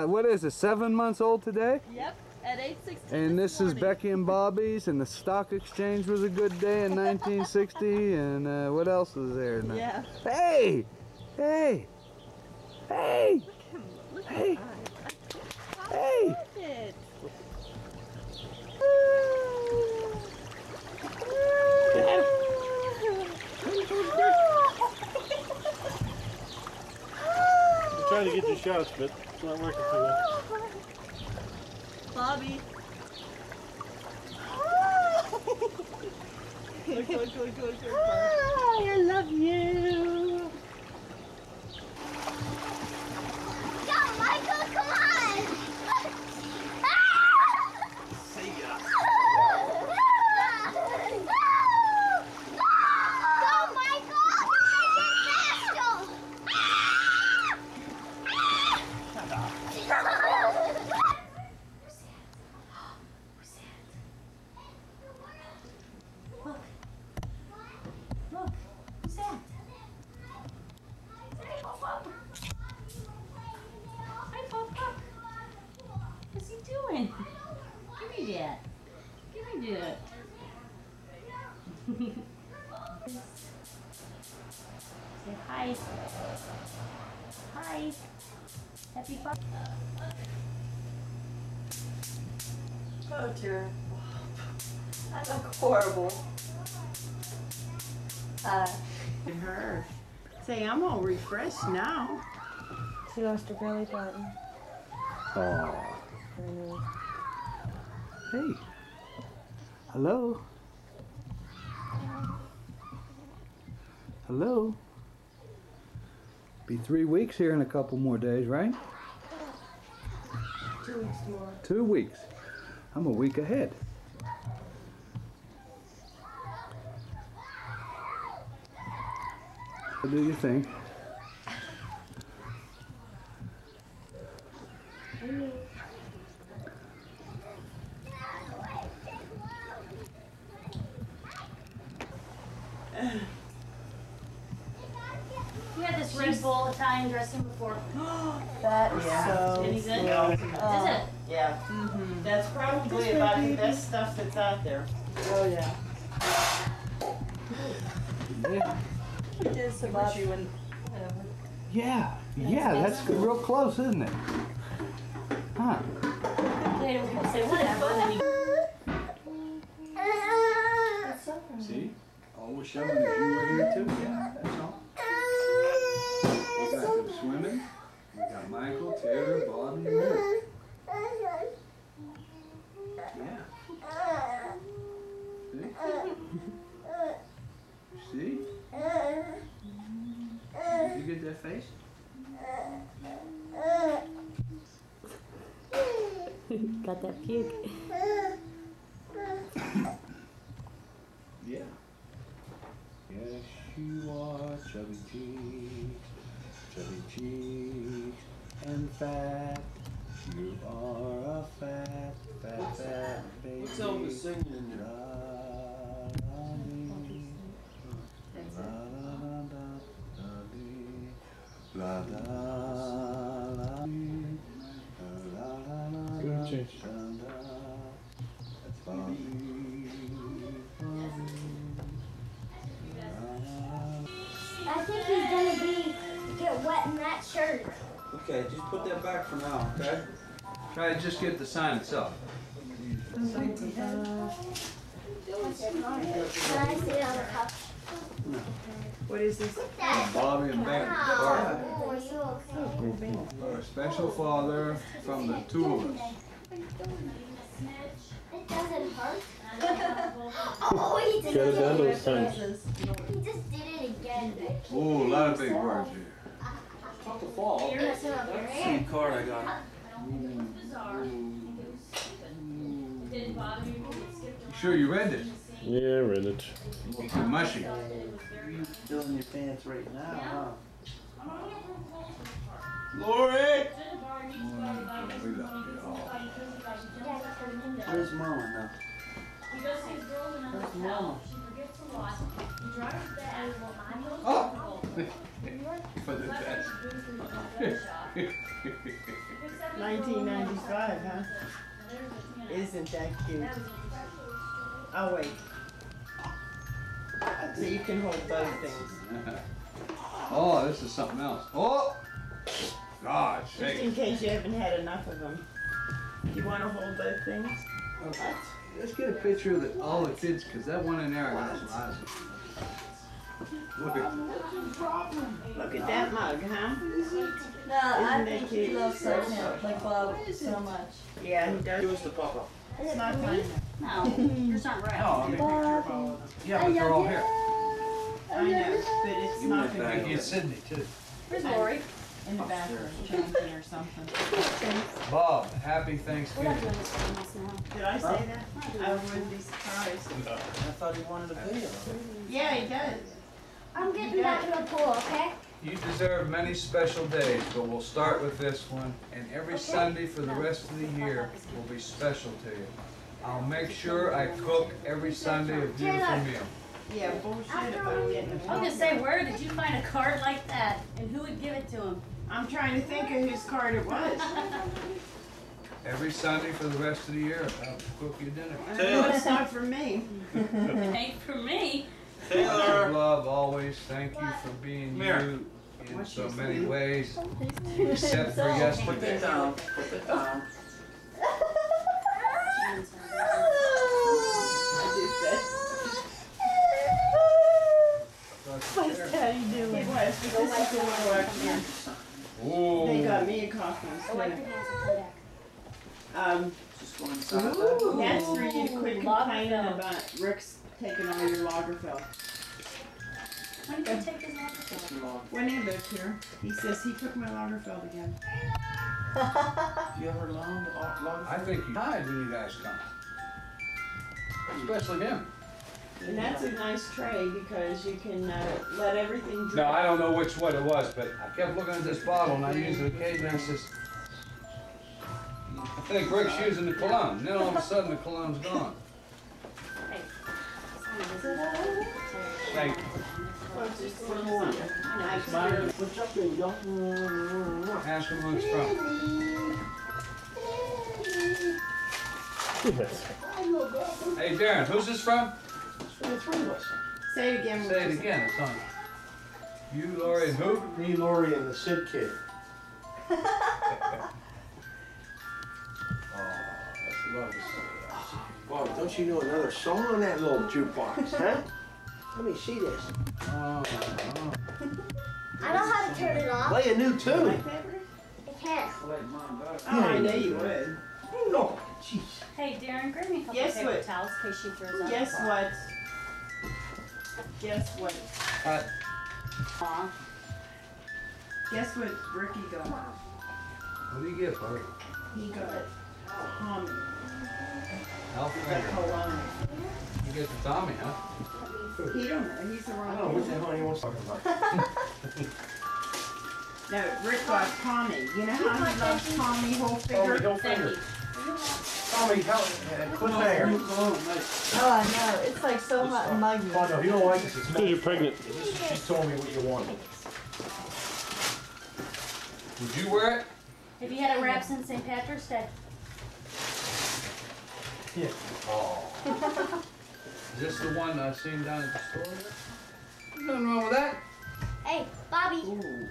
Uh, What is it, seven months old today? Yep, at 8:16. And this is Becky and Bobby's, and the stock exchange was a good day in 1960. And uh, what else was there? now? Yeah. Hey! Hey! Hey! Hey! Hey! It. I'm trying to get your shots, but it's not working too well. Bobby. Look, look, look, look, look. I love you. Dear. I look horrible. Uh, her. Say, I'm all refreshed now. She lost her belly button. Oh. Hey. Hello. Hello. Be three weeks here in a couple more days, right? Two weeks more. Two weeks. I'm a week ahead. What do you think? You had this Red Bull Italian dressing before. That is so Any good? good. Is it? Yeah. Mm-hmm. That's probably about the best stuff that's out there. Oh, yeah. Yeah. It is some up. You and, Yeah, yeah, that's real close, isn't it? Huh? Later we can say whatever. and then you- See? All we're showing is you were here too. Yeah, that's all. We got them swimming. We got Michael, Taylor, Bobby, and you. Yeah. See? See? Did you get that face? Got that puke. Yeah. You are chubby cheeks, chubby cheeks, and fat. You are a fat, fat, fat baby. What's Elvis singing in there? La, la, dee. La, la, la, da, da, dee. La, la, I think he's gonna be get wet in that shirt. Okay, just put that back for now, okay? Try to just get the sign itself. Can I sit on the couch? what is this? Bobby and Ben. Ah. Or, Oh, okay? or a special father from the two of us. It doesn't hurt. oh, he Got did it it. done those times. He just did it again. Oh, a lot of big words here. Not the fall. You're messing up your hair. Same card I got. You sure you read this? Yeah, I read it. It's too mushy. You still in your pants right now, Lori! huh? Where's mama now? Where's mama? Oh! For the best. Nice five, huh? Isn't that cute? Oh, wait. So you can hold both things. Oh, this is something else. Oh! God, Just shake. in case you haven't had enough of them. You want to hold both things? Okay. Let's get a picture of the, all the kids, because that one in there has lots of. Look at, Look at that mug, huh? No, I Isn't that think he loves so much, like Bob so much. Yeah, he does. Yours to Papa. It's not fine. No, yours aren't no. I mean, yeah, but they're all here. I know, but it's not Thank gonna be Sydney, too. Where's Lori? In the oh, bathroom, changing or something. Bob, happy We're Thanksgiving. not doing this for us now. Did I say that? I wouldn't be surprised. I thought he wanted a video. Yeah, he does. I'm getting back to the pool, okay? You deserve many special days, but we'll start with this one, and every Sunday for the rest of the year will be special to you. I'll make sure I cook every Sunday a beautiful meal. Yeah, bullshit about getting a I was pool. gonna say, where did you find a card like that, and who would give it to him? I'm trying to think of whose card it was. Every Sunday for the rest of the year, I'll cook you dinner. No, it's not for me. It ain't for me. Taylor. love always. Thank you for being Here. you in What's so your many name? ways, except for Put yesterday. it down, put it down. What's Daddy did doing? that. It was, but this is the one where they got Ooh. me a coffee Go wipe too. your hands and come back. Um, Just go inside that. that's for you to quit complaining Lagerfeld. about Rick's taking all your Lagerfeld. When did you take his water? When he lived here, he says he took my Lagerfeld again. You ever long, long, long? I think you hide when you guys come. Especially him. And that's a nice tray because you can uh, let everything drip. No, I don't know which one it was, but I kept looking at this bottle and I used it occasionally. I says, I think Rick's using the cologne. And then all of a sudden the cologne's gone. Thank you. Well, it's just a little something. Nice. What's up? Ask him who it's from. Hey Darren, who's this from? For the three of us. Say it again. Say it again, it's on. You, Lori, and who? Me, Lori, and the Sid kid. Oh, that's love to see Boy, don't you know another song on that little jukebox, huh? Let me see this. Oh, oh. I know how to turn it off. Play a new tune. like? I can. Oh, I know you would. No, jeez. Hey, Darren, grab me a couple Guess paper what? towels in case she throws out. Guess the what? Guess what? Cut. Aw. Guess what Ricky got? What do you get, Bart? He got um, Tommy. Health The finger. cologne. You get the Tommy, huh? He don't know. He's the I wrong don't know what the one. hell he wants to talk about. No, Rick got Tommy. You know how he loves Tommy Oh, Hilfiger? The Thank finger. you. Tommy, how, uh, cliffhanger. Oh, I know. It's like so hot and muggy. Oh, no, you don't like this, it's Because you're pregnant. She told me what you wanted. Would you wear it? Have you had it wrapped since St. Patrick's Day? Yeah. Oh. Is this the one I seen down at the store? There's nothing wrong with that. Hey, Bobby. Ooh.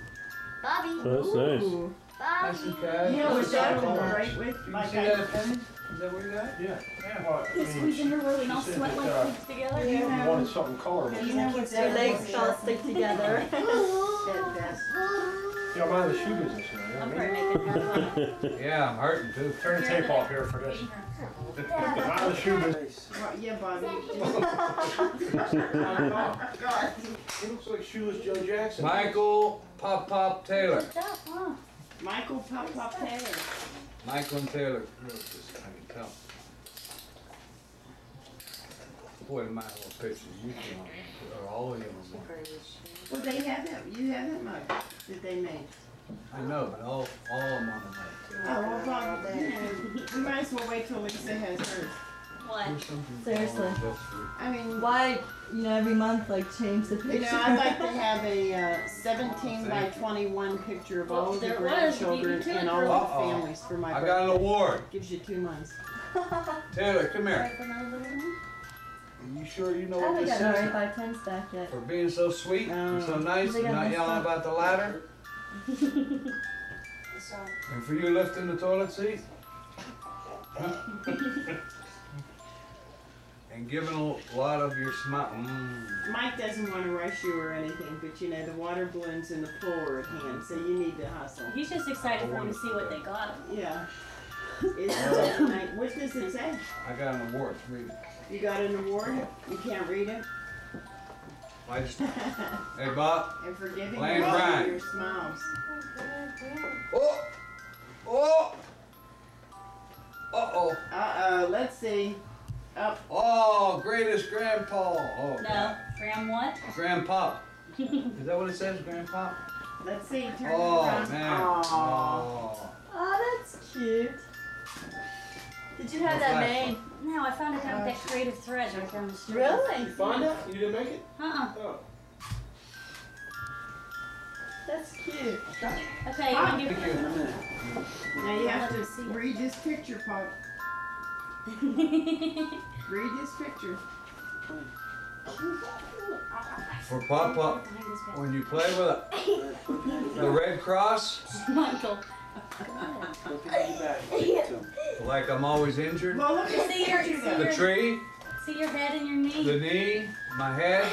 Bobby. That's. Ooh. Nice Bobby. and fast. You know what that would Colors. go great with? You can Like see that at Penney's? Is that where you got it? Yeah, yeah. Well, I You mean, squeeze in your room and all sweat like uh, kids together? You You know, wanted something colorful. you know what Your legs all stick together. Yeah, I'm out of the shoe business now, you know I'm what mean? probably making her Yeah, I'm hurting too. Turn the tape off here for this. I'm out of the shoe business. Yeah, Bobby. He looks like shoeless Joe Jackson. Michael Pop Pop Taylor. Good job, huh? Michael Pop Pop Taylor. Michael and Taylor wrote this, I can tell. Boy, my little pictures you can on, are all of them. on one. Well, they have that, you have that mug uh, that they made. I know, but all, all of them on the way. Oh, well, Bob, you we might as well wait till Lisa has hers. What? Seriously. for us, that's I mean, Why, you know, every month, like, change the picture. you know, I'd like to have a uh, 17 by 21 picture of all of the There was, grandchildren you and all of the families for my I got an birthday. award. Gives you two months. Taylor, come here. Right for another little one? Are you sure you know I what haven't this got my is? 8 by 10 stack yet. For being so sweet and so nice and not yelling about the ladder? And for you lifting the toilet seat? And giving a lot of your smile. Mm. Mike doesn't want to rush you or anything, but you know, the water balloons in the pool are at hand, so you need to hustle. He's just excited for him to see what they got him. Yeah. It's uh, night. What does it say? I got an award. Read it. You got an award? You can't read it? I just, hey Bob. And for giving Land all Ryan. your smiles. Oh! Oh! Uh oh. Uh-oh, let's see. Up. Oh, greatest grandpa. Oh, No, Graham what? grandpa. Is that what it says, grandpa? Let's see. Turn Oh, around. man. Aw. Oh. Oh, that's cute. Did you have that What's that? made? No, I found it down with that creative thread right down the street. Really? Fonda, you didn't make it? Uh-uh. Oh. That's cute. Okay, ah. you want to Thank give you. Now you have to me see it. read this picture, Pop. Read this picture. For Papa, when you play with a, the Red Cross, Michael. Look at your back. too. like I'm always injured, Well, look at See your, see the your, tree, see your head and your knee? the knee, my head.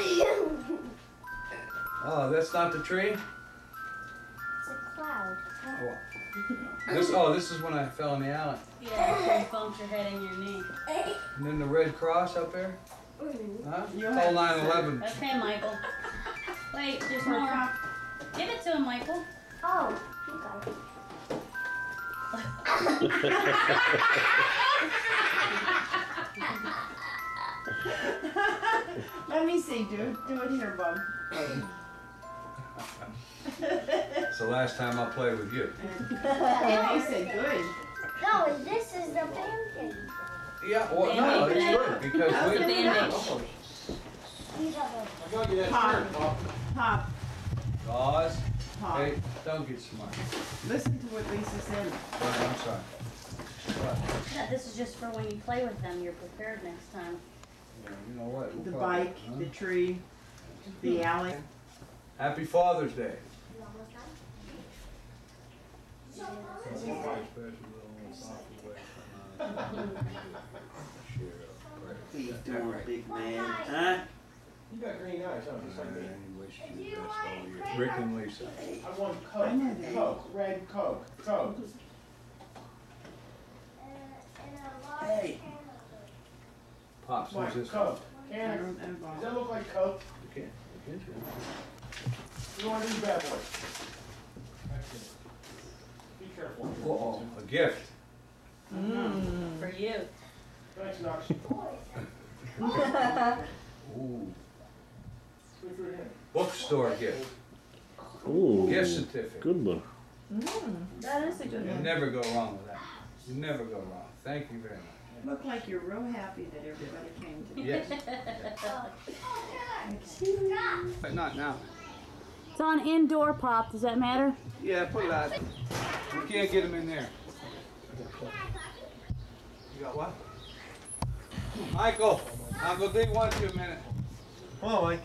Oh, that's not the tree? It's a cloud. Oh. This, oh, this is when I fell in the alley. Yeah, you bumped your head and your knee. And then the Red Cross up there? Huh? You Call have- 911. Okay, Michael. Wait, there's more. Give it to him, Michael. Oh, you got it. Let me see. Do it. Do it here, Bob. It's the last time I'll play with you. And he said, good. No, this is the band-aid. Yeah, well, no, it's good because we, bandage? These I got you that Pop. shirt, Pop. Pop. Oz, Pop. hey, don't get smart. Listen to what Lisa said. All right, I'm sorry. Yeah, this is just for when you play with them. You're prepared next time. Yeah, You know what? we'll The probably- bike, huh? the tree, the alley. Happy Father's Day. What you doing, big man? Huh? You got green eyes, huh? Just like me. Rick and Lisa. I want Coke, that. Coke, red Coke, Coke. Hey. Pops, who's this? Coke. Can Does that look like Coke? You can't- you can't You want these bad boys? Be careful. Uh-oh, a gift. For you. Thanks, Knox. Ooh, Good for him. bookstore gift, Ooh, gift certificate. good one. Mm, that is a good You one. never go wrong with that. You never go wrong. Thank you very much. Look like you're real happy that everybody came today. Yes. But not now. It's on indoor pop. Does that matter? Yeah, put it out. You can't get them in there. You got what? Michael, Uncle D wants you a minute. Come on, Mike.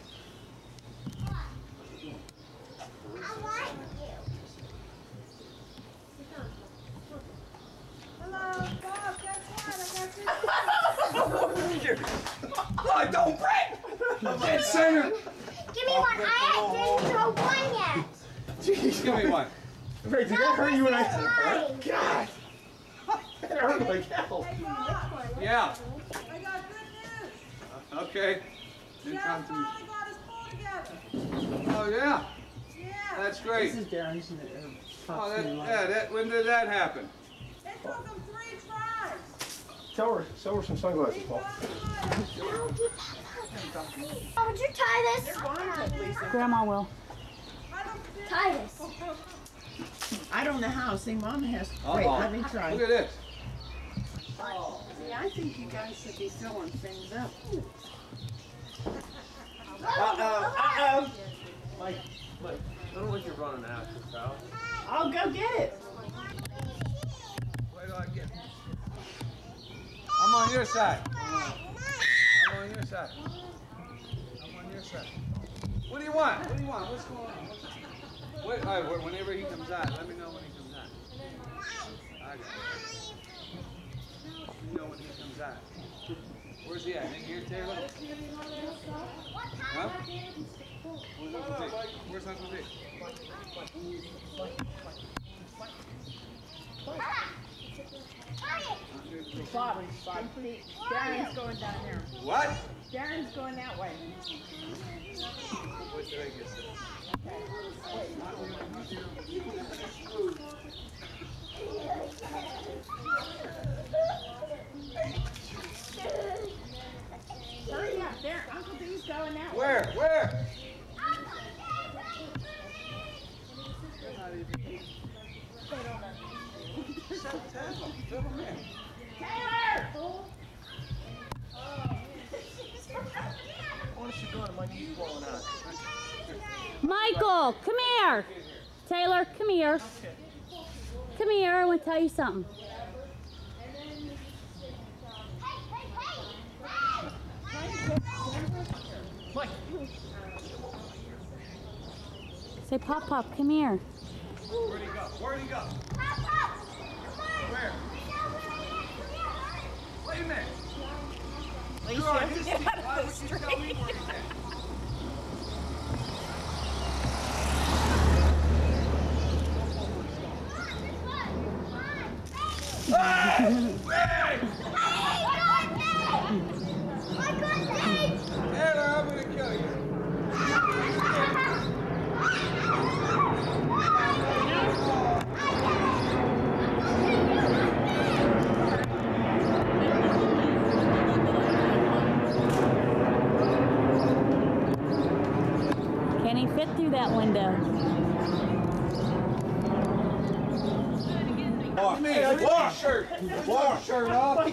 Oh, don't break! Dead center! Give me one. I didn't throw one yet. Jeez, give me one. Wait, did that hurt you when I said Mine. God! That hurt like hell. Yeah, I got good news. okay. Didn't come to me. finally got his pull together. Oh, yeah, Yeah. that's great. This is Darren's, uh, Oh, that, yeah, that, when did that happen? It took him three tries. Tell her, sell her some sunglasses, Paul. Oh, would you tie this? Grandma will. Tie this. I don't know how. See, Mom has. Uh-oh. Wait, let me try. Look at this. See, I think you guys should be filling things up. Uh-oh, uh-oh. Mike, Mike, I don't want you're running after, pal. I'll go get it. I'm on your side. I'm on your side. I'm on your side. What do you want? What do you want? What's going on? What's Wait, all right, whenever he comes out, let me know when he comes out. I got it. You know when he comes out. Where's he at? In here, Taylor? Huh? Where's Uncle Vic? Where's Uncle Vic? Darren's going down there. What? Darren's going that way. What did I get? Hurry up, there, Uncle D's going that way. Where? Where? Fill him in. Why don't you go to my knees blowing out? Michael, come here. Taylor, come here. Come here. I want to tell you something. Say, Pop Pop, come here. Where'd he go? Where'd he go? Where? Wait a minute. Lisa, You're on you tell me street. where he's at? Taylor, I'm gonna kill you. Can he fit through that window? Walk. Hey, walk. Shirt. Walk. Shirt off.